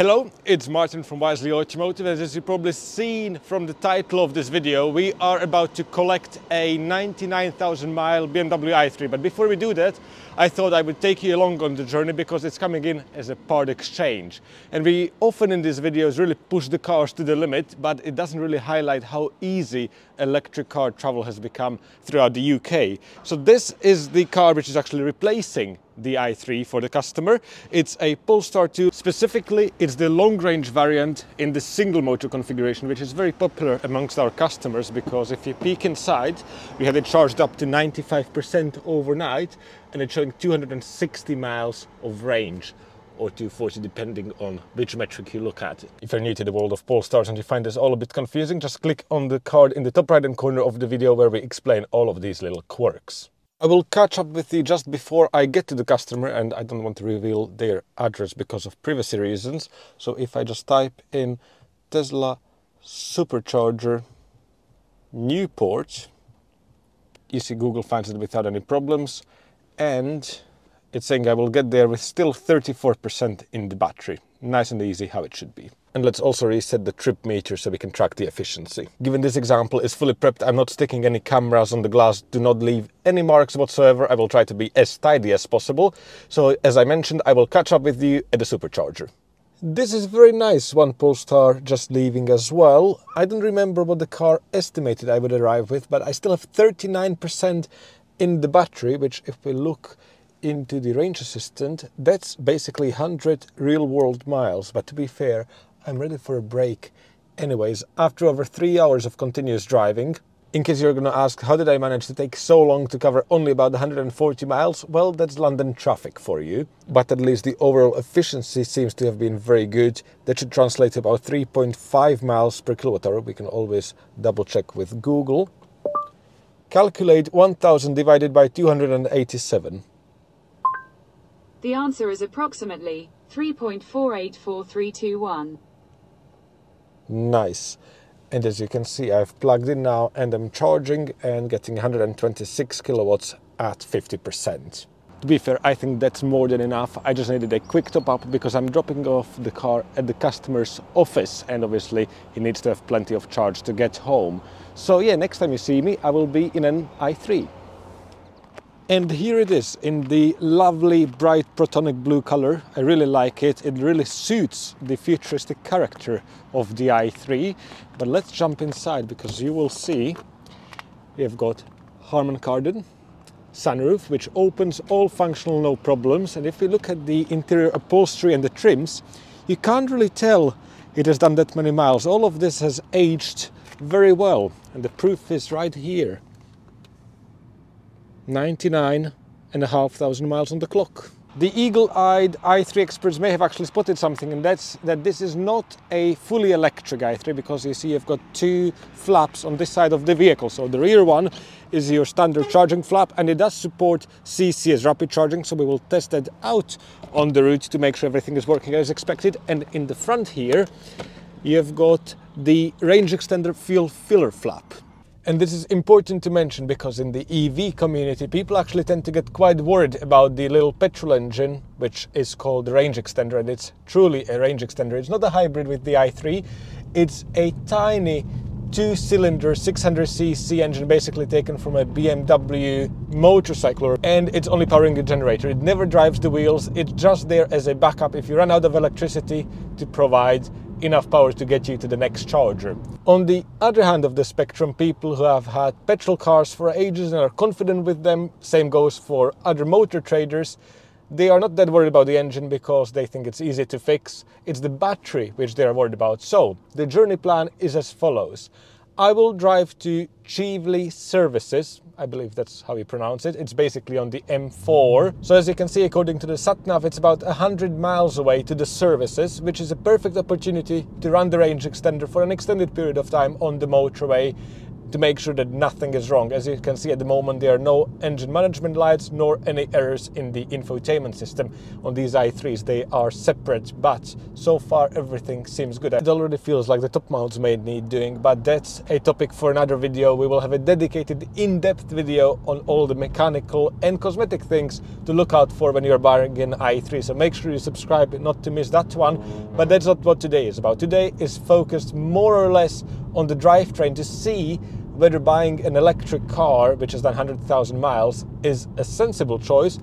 Hello, it's Martin from Wisely Automotive. As you've probably seen from the title of this video, we are about to collect a 99,000 mile BMW i3. But before we do that, I thought I would take you along on the journey because it's coming in as a part exchange. And we often in these videos really push the cars to the limit, but it doesn't really highlight how easy electric car travel has become throughout the UK. So this is the car which is actually replacing the i3 for the customer. It's a Polestar 2. Specifically, it's the long-range variant in the single motor configuration, which is very popular amongst our customers because if you peek inside, we had it charged up to 95% overnight and it's showing 260 miles of range or 240 depending on which metric you look at. If you're new to the world of Polestars and you find this all a bit confusing, just click on the card in the top right hand corner of the video where we explain all of these little quirks. I will catch up with you just before I get to the customer and I don't want to reveal their address because of privacy reasons. So if I just type in Tesla supercharger Newport, you see Google finds it without any problems and it's saying I will get there with still 34% in the battery. Nice and easy how it should be. And let's also reset the trip meter so we can track the efficiency. Given this example is fully prepped, I'm not sticking any cameras on the glass. Do not leave any marks whatsoever. I will try to be as tidy as possible. So as I mentioned, I will catch up with you at the supercharger. This is very nice, one Polestar just leaving as well. I don't remember what the car estimated I would arrive with, but I still have 39% in the battery, which if we look into the range assistant, that's basically 100 real world miles. But to be fair, I'm ready for a break anyways after over three hours of continuous driving. In case you're going to ask, how did I manage to take so long to cover only about 140 miles? Well, that's London traffic for you. But at least the overall efficiency seems to have been very good. That should translate to about 3.5 miles per kilowatt hour. We can always double check with Google. Calculate 1000 divided by 287. The answer is approximately 3.484321. Nice. And as you can see, I've plugged in now and I'm charging and getting 126 kilowatts at 50%. To be fair, I think that's more than enough. I just needed a quick top up because I'm dropping off the car at the customer's office and obviously he needs to have plenty of charge to get home. So yeah, next time you see me, I will be in an i3. And here it is in the lovely bright protonic blue color. I really like it. It really suits the futuristic character of the i3. But let's jump inside because you will see we have got Harman Kardon sunroof which opens all functional no problems and if we look at the interior upholstery and the trims you can't really tell it has done that many miles all of this has aged very well and the proof is right here 99 and a half thousand miles on the clock. The eagle-eyed i3 experts may have actually spotted something and that's that this is not a fully electric i3 because you see you've got two flaps on this side of the vehicle. So the rear one is your standard charging flap and it does support CCS rapid charging so we will test that out on the route to make sure everything is working as expected and in the front here you've got the range extender fuel filler flap and this is important to mention because in the EV community, people actually tend to get quite worried about the little petrol engine, which is called the range extender, and it's truly a range extender. It's not a hybrid with the i3, it's a tiny two-cylinder 600cc engine basically taken from a BMW motorcycle and it's only powering a generator. It never drives the wheels, it's just there as a backup if you run out of electricity to provide enough power to get you to the next charger. On the other hand of the spectrum, people who have had petrol cars for ages and are confident with them, same goes for other motor traders, they are not that worried about the engine because they think it's easy to fix. It's the battery which they are worried about. So the journey plan is as follows. I will drive to Chieveley Services. I believe that's how you pronounce it. It's basically on the M4. So as you can see, according to the SatNav, it's about 100 miles away to the services, which is a perfect opportunity to run the range extender for an extended period of time on the motorway to make sure that nothing is wrong. As you can see at the moment, there are no engine management lights nor any errors in the infotainment system on these i3s. They are separate, but so far everything seems good. It already feels like the top mounts may need doing, but that's a topic for another video. We will have a dedicated in-depth video on all the mechanical and cosmetic things to look out for when you're buying an i3. So make sure you subscribe not to miss that one. But that's not what today is about. Today is focused more or less on the drivetrain to see whether buying an electric car, which has done 100,000 miles, is a sensible choice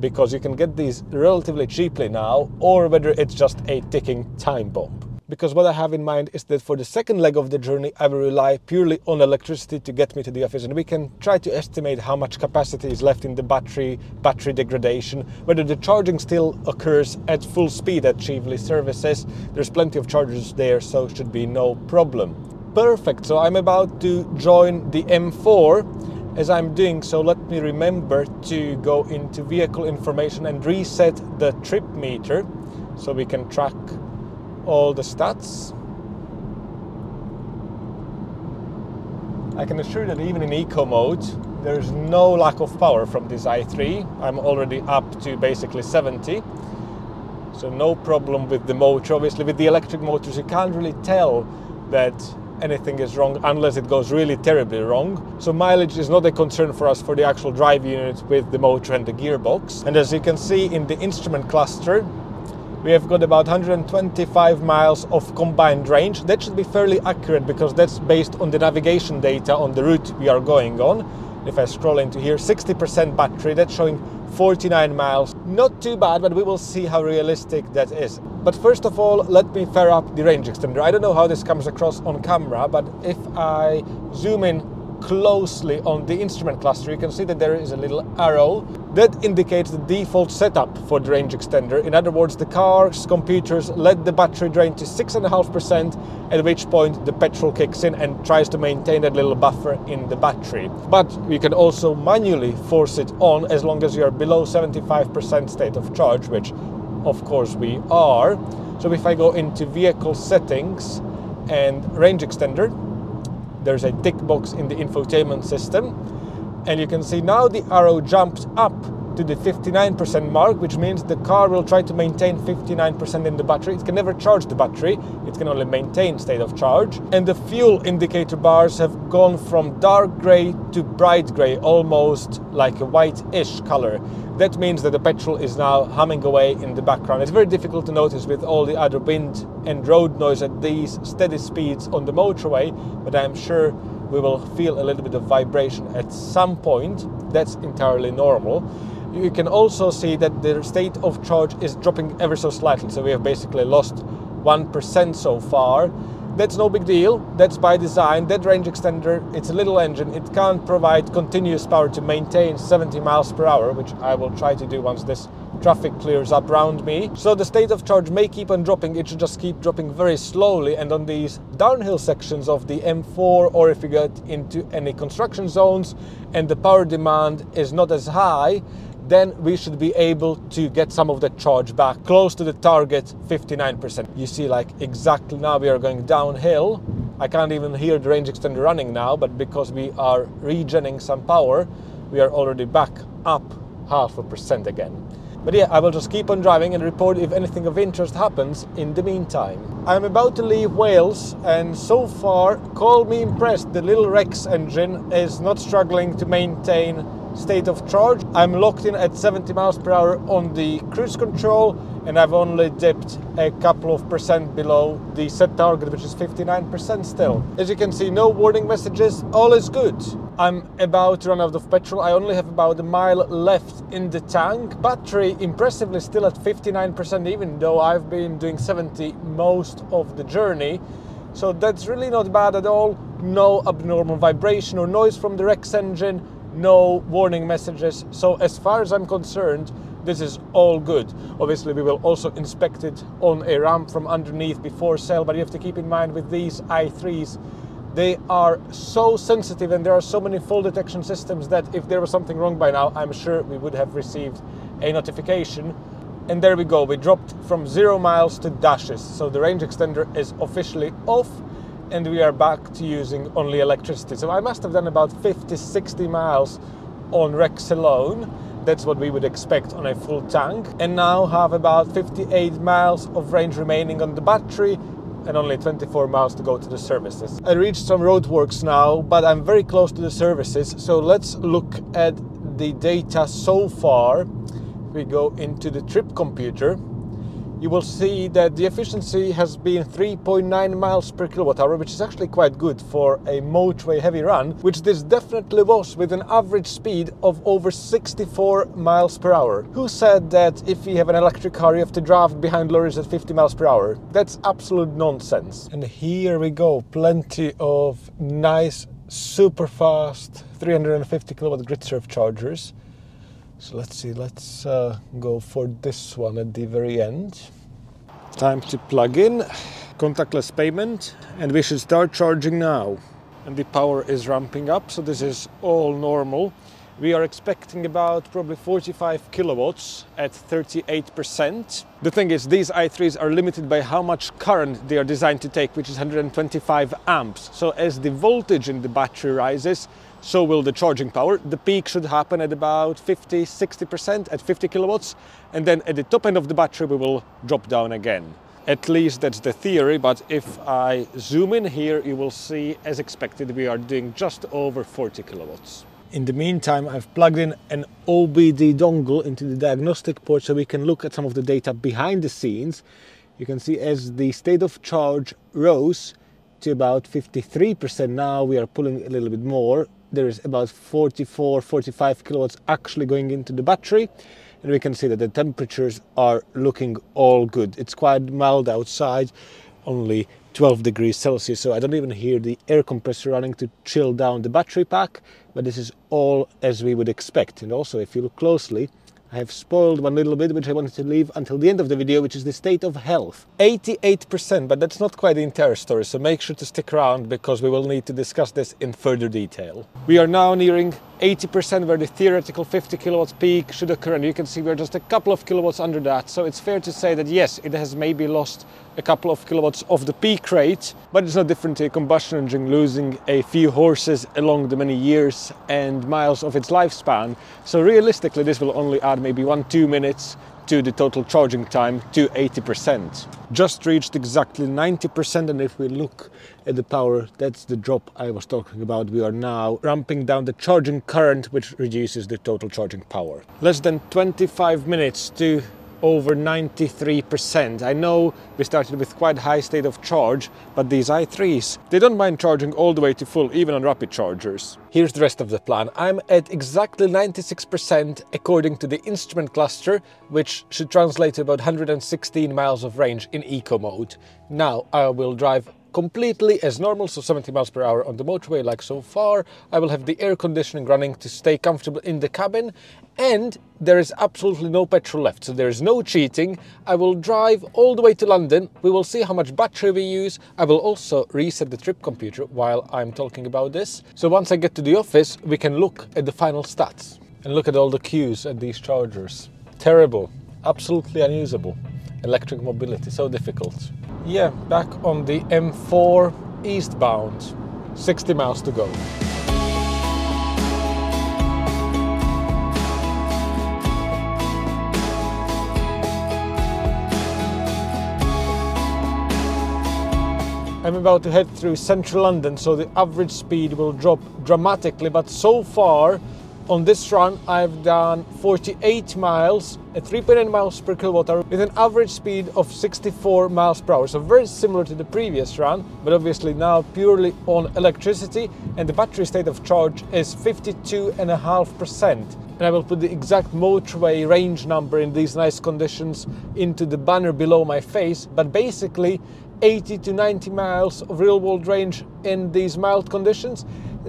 because you can get these relatively cheaply now, or whether it's just a ticking time bomb. Because what I have in mind is that for the second leg of the journey, I will rely purely on electricity to get me to the office, and we can try to estimate how much capacity is left in the battery, battery degradation, whether the charging still occurs at full speed at Chieveley services. There's plenty of chargers there, so should be no problem perfect. So I'm about to join the M4. As I'm doing so, let me remember to go into vehicle information and reset the trip meter so we can track all the stats. I can assure that even in eco mode, there's no lack of power from this i3. I'm already up to basically 70. So no problem with the motor. Obviously with the electric motors, you can't really tell that anything is wrong unless it goes really terribly wrong. So mileage is not a concern for us for the actual drive unit with the motor and the gearbox. And as you can see in the instrument cluster, we have got about 125 miles of combined range. That should be fairly accurate because that's based on the navigation data on the route we are going on. If I scroll into here, 60% battery, that's showing 49 miles. Not too bad, but we will see how realistic that is. But first of all, let me fire up the range extender. I don't know how this comes across on camera, but if I zoom in closely on the instrument cluster, you can see that there is a little arrow that indicates the default setup for the range extender. In other words, the car's computers let the battery drain to 6.5%, at which point the petrol kicks in and tries to maintain that little buffer in the battery. But you can also manually force it on as long as you are below 75% state of charge, which of course we are. So if I go into vehicle settings and range extender, there's a tick box in the infotainment system. And you can see now the arrow jumps up to the 59% mark, which means the car will try to maintain 59% in the battery. It can never charge the battery, it can only maintain state of charge. And the fuel indicator bars have gone from dark grey to bright grey, almost like a white-ish color. That means that the petrol is now humming away in the background. It's very difficult to notice with all the other wind and road noise at these steady speeds on the motorway, but I'm sure we will feel a little bit of vibration at some point. That's entirely normal you can also see that the state of charge is dropping ever so slightly. So we have basically lost 1% so far. That's no big deal. That's by design. That range extender, it's a little engine. It can't provide continuous power to maintain 70 miles per hour, which I will try to do once this traffic clears up around me. So the state of charge may keep on dropping. It should just keep dropping very slowly. And on these downhill sections of the M4, or if you get into any construction zones and the power demand is not as high, then we should be able to get some of that charge back close to the target 59%. You see like exactly now we are going downhill. I can't even hear the range extender running now, but because we are regenerating some power, we are already back up half a percent again. But yeah, I will just keep on driving and report if anything of interest happens in the meantime. I'm about to leave Wales and so far, call me impressed, the little Rex engine is not struggling to maintain state of charge. I'm locked in at 70 miles per hour on the cruise control and I've only dipped a couple of percent below the set target, which is 59% still. As you can see, no warning messages, all is good. I'm about to run out of petrol. I only have about a mile left in the tank. Battery impressively still at 59%, even though I've been doing 70 most of the journey. So that's really not bad at all. No abnormal vibration or noise from the Rex engine no warning messages. So as far as I'm concerned, this is all good. Obviously, we will also inspect it on a ramp from underneath before sale, but you have to keep in mind with these i3s, they are so sensitive and there are so many fall detection systems that if there was something wrong by now, I'm sure we would have received a notification. And there we go, we dropped from zero miles to dashes. So the range extender is officially off and we are back to using only electricity. So I must have done about 50, 60 miles on Rex alone. That's what we would expect on a full tank. And now have about 58 miles of range remaining on the battery and only 24 miles to go to the services. I reached some roadworks now, but I'm very close to the services. So let's look at the data so far. We go into the trip computer you will see that the efficiency has been 3.9 miles per kilowatt hour, which is actually quite good for a motorway heavy run, which this definitely was with an average speed of over 64 miles per hour. Who said that if you have an electric car, you have to drive behind lorries at 50 miles per hour? That's absolute nonsense. And here we go, plenty of nice, super fast 350 kilowatt GRIDSERVE chargers. So let's see, let's uh, go for this one at the very end. Time to plug in, contactless payment, and we should start charging now. And the power is ramping up, so this is all normal. We are expecting about probably 45 kilowatts at 38%. The thing is, these i3s are limited by how much current they are designed to take, which is 125 amps. So as the voltage in the battery rises, so will the charging power. The peak should happen at about 50, 60% at 50 kilowatts, and then at the top end of the battery we will drop down again. At least that's the theory, but if I zoom in here, you will see, as expected, we are doing just over 40 kilowatts. In the meantime, I've plugged in an OBD dongle into the diagnostic port so we can look at some of the data behind the scenes. You can see as the state of charge rose to about 53% now, we are pulling a little bit more. There is about 44 45 kilowatts actually going into the battery. And we can see that the temperatures are looking all good. It's quite mild outside only 12 degrees celsius so i don't even hear the air compressor running to chill down the battery pack but this is all as we would expect and also if you look closely I have spoiled one little bit which I wanted to leave until the end of the video, which is the state of health. 88%, but that's not quite the entire story, so make sure to stick around because we will need to discuss this in further detail. We are now nearing 80% where the theoretical 50 kilowatts peak should occur and you can see we're just a couple of kilowatts under that so it's fair to say that yes it has maybe lost a couple of kilowatts of the peak rate but it's no different to a combustion engine losing a few horses along the many years and miles of its lifespan so realistically this will only add maybe one two minutes to the total charging time to 80%. Just reached exactly 90% and if we look at the power, that's the drop I was talking about. We are now ramping down the charging current which reduces the total charging power. Less than 25 minutes to over 93%. I know we started with quite high state of charge, but these i3s, they don't mind charging all the way to full, even on rapid chargers. Here's the rest of the plan. I'm at exactly 96% according to the instrument cluster, which should translate to about 116 miles of range in eco mode. Now I will drive completely as normal, so 70 miles per hour on the motorway like so far. I will have the air conditioning running to stay comfortable in the cabin and there is absolutely no petrol left, so there is no cheating. I will drive all the way to London. We will see how much battery we use. I will also reset the trip computer while I'm talking about this. So once I get to the office, we can look at the final stats and look at all the queues at these chargers. Terrible, absolutely unusable. Electric mobility, so difficult. Yeah, back on the M4 eastbound, 60 miles to go. I'm about to head through central London, so the average speed will drop dramatically, but so far on this run, I've done 48 miles at 3.9 miles per kilowatt with an average speed of 64 miles per hour. So very similar to the previous run, but obviously now purely on electricity and the battery state of charge is 52.5%. And I will put the exact motorway range number in these nice conditions into the banner below my face, but basically 80 to 90 miles of real world range in these mild conditions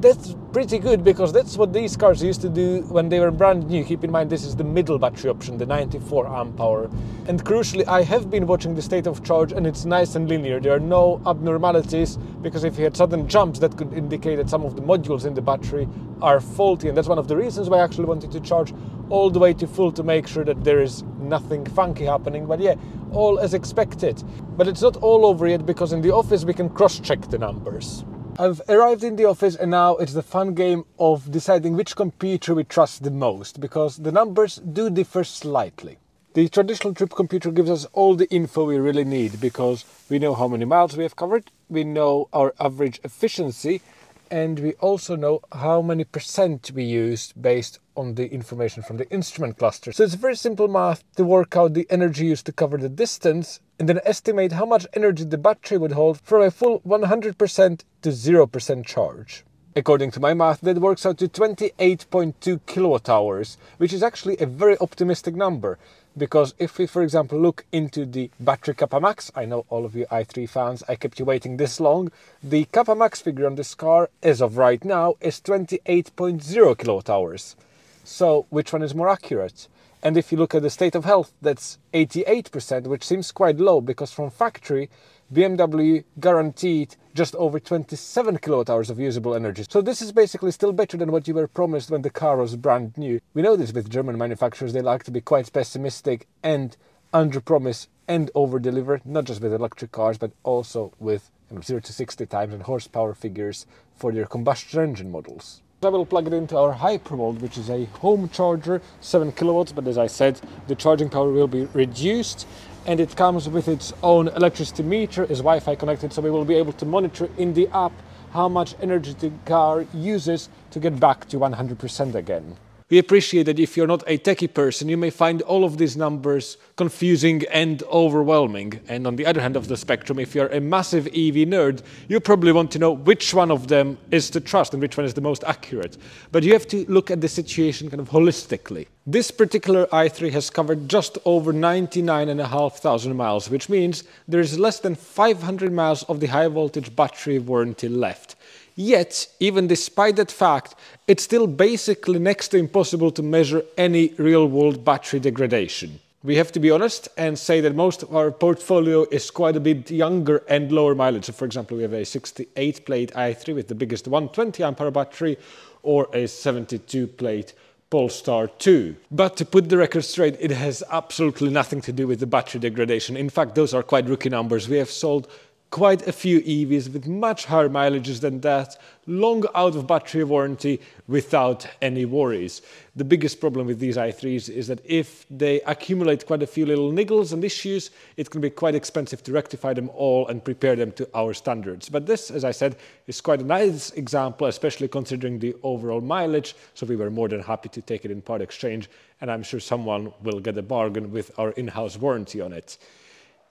that's pretty good because that's what these cars used to do when they were brand new. Keep in mind this is the middle battery option, the 94 amp hour. And crucially, I have been watching the state of charge and it's nice and linear. There are no abnormalities because if you had sudden jumps that could indicate that some of the modules in the battery are faulty and that's one of the reasons why I actually wanted to charge all the way to full to make sure that there is nothing funky happening, but yeah, all as expected. But it's not all over yet because in the office we can cross-check the numbers. I've arrived in the office and now it's the fun game of deciding which computer we trust the most because the numbers do differ slightly. The traditional trip computer gives us all the info we really need because we know how many miles we have covered, we know our average efficiency, and we also know how many percent we used based on the information from the instrument cluster. So it's very simple math to work out the energy used to cover the distance and then estimate how much energy the battery would hold from a full 100% to 0% charge. According to my math, that works out to 28.2 kilowatt hours, which is actually a very optimistic number. Because if we, for example, look into the battery kappa max, I know all of you i3 fans, I kept you waiting this long. The kappa max figure on this car, as of right now, is 28.0 kilowatt hours. So, which one is more accurate? And if you look at the state of health, that's 88%, which seems quite low because from factory, BMW guaranteed just over 27 kilowatt hours of usable energy. So this is basically still better than what you were promised when the car was brand new. We know this with German manufacturers, they like to be quite pessimistic and under-promise and over-deliver, not just with electric cars, but also with 0 to 60 times and horsepower figures for their combustion engine models. I will plug it into our Hypervolt, which is a home charger, 7 kilowatts, but as I said, the charging power will be reduced and it comes with its own electricity meter, is Wi-Fi connected, so we will be able to monitor in the app how much energy the car uses to get back to 100% again. We appreciate that if you're not a techie person, you may find all of these numbers confusing and overwhelming. And on the other hand of the spectrum, if you're a massive EV nerd, you probably want to know which one of them is to trust and which one is the most accurate. But you have to look at the situation kind of holistically. This particular i3 has covered just over 99,500 miles, which means there is less than 500 miles of the high voltage battery warranty left. Yet, even despite that fact, it's still basically next to impossible to measure any real world battery degradation. We have to be honest and say that most of our portfolio is quite a bit younger and lower mileage. So for example, we have a 68 plate i3 with the biggest 120 ampere battery or a 72 plate Polestar 2. But to put the record straight, it has absolutely nothing to do with the battery degradation. In fact, those are quite rookie numbers. We have sold quite a few EVs with much higher mileages than that, long out of battery warranty without any worries. The biggest problem with these i3s is that if they accumulate quite a few little niggles and issues, it can be quite expensive to rectify them all and prepare them to our standards. But this, as I said, is quite a nice example, especially considering the overall mileage, so we were more than happy to take it in part exchange, and I'm sure someone will get a bargain with our in-house warranty on it.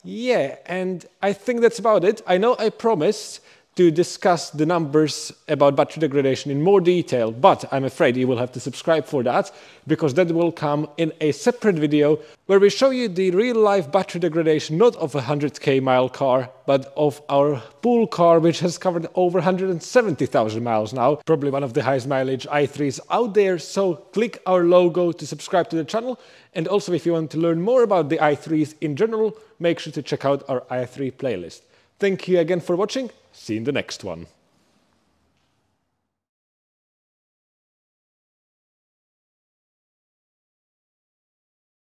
Yeah, and I think that's about it. I know I promised to discuss the numbers about battery degradation in more detail, but I'm afraid you will have to subscribe for that, because that will come in a separate video where we show you the real-life battery degradation not of a 100k mile car, but of our pool car, which has covered over 170,000 miles now, probably one of the highest mileage i3s out there, so click our logo to subscribe to the channel, and also if you want to learn more about the i3s in general, make sure to check out our i3 playlist. Thank you again for watching, see you in the next one.